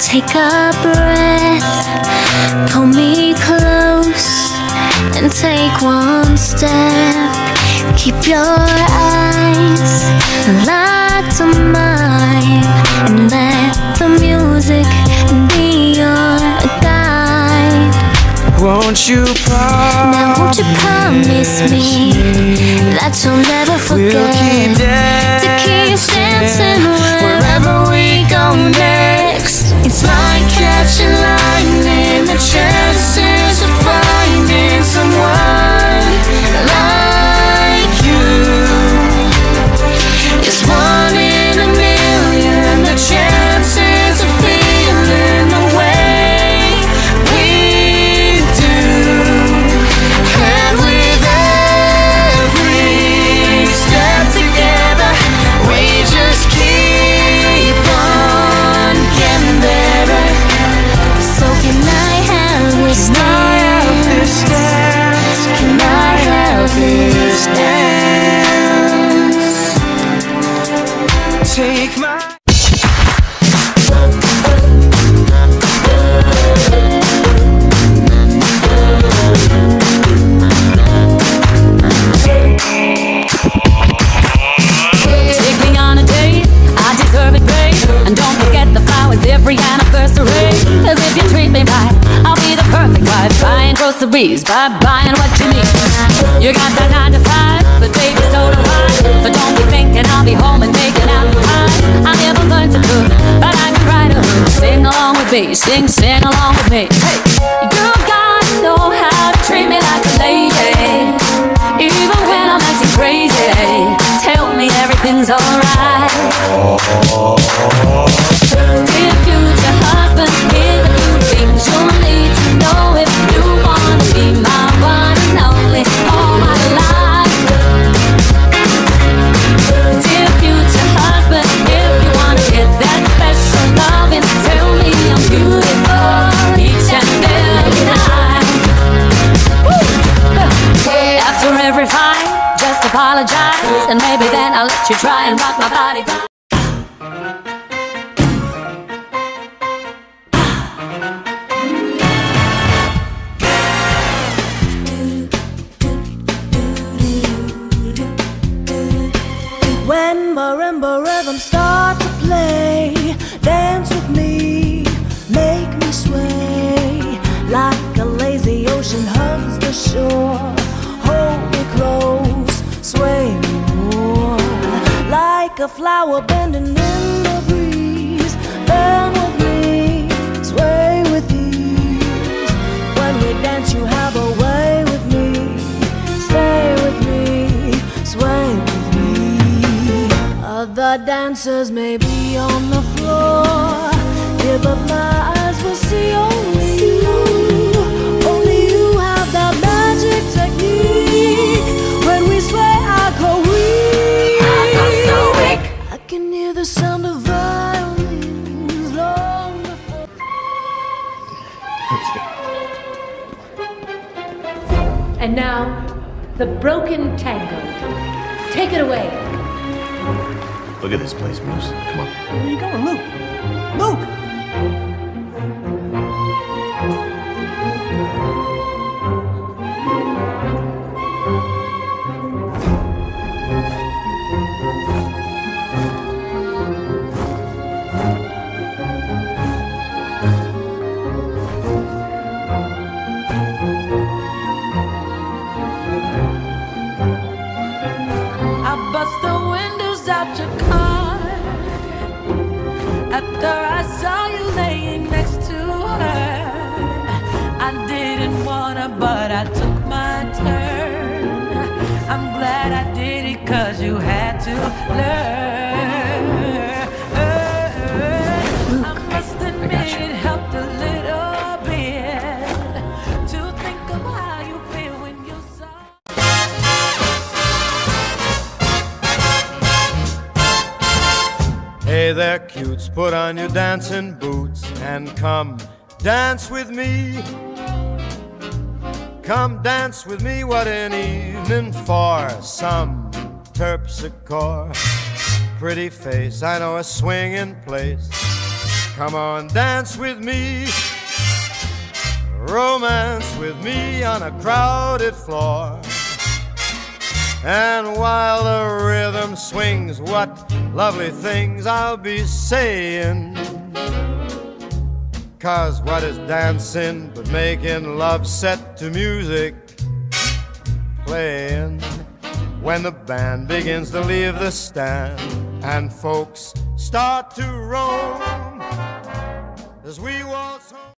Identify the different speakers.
Speaker 1: Take a breath, pull me close, and take one step. Keep your eyes locked on mine, and let the music be your guide.
Speaker 2: Won't you promise?
Speaker 1: Now won't you promise me that you'll never forget
Speaker 2: We'll keep
Speaker 1: to keep dancing the
Speaker 3: flowers every anniversary. Cause if you treat me right, I'll be the perfect wife. Buying groceries by buying what you need. You got that nine to five, but baby, so do I. So don't be thinking I'll be home and me, sing, sing along with me. Hey, you gotta know how to treat me like a lady. Even when I'm acting crazy, tell you try and rock my body.
Speaker 4: When marimba rhythms start to play, dance with me, a flower bending in the breeze. Bend with me, sway with ease. When we dance, you have a way with me. Stay with me, sway with me. Other dancers may be on the floor. Yeah, but my eyes will see only you.
Speaker 5: And now, the broken tango. Take it away.
Speaker 6: Look at this place, Moose. Come on.
Speaker 7: Where are you going, Luke? Luke!
Speaker 4: I took my turn. I'm glad I did it cause you had to learn. Uh, I must admit it helped a little bit to think of how you feel when you saw.
Speaker 8: Hey there, cutes, put on your dancing boots and come dance with me. Come dance with me, what an evening for some terpsichore. Pretty face, I know a swinging place. Come on, dance with me. Romance with me on a crowded floor. And while the rhythm swings, what lovely things I'll be saying. Cause what is dancing but making love set to music playing when the band begins to leave the stand and folks start to roam as we waltz home.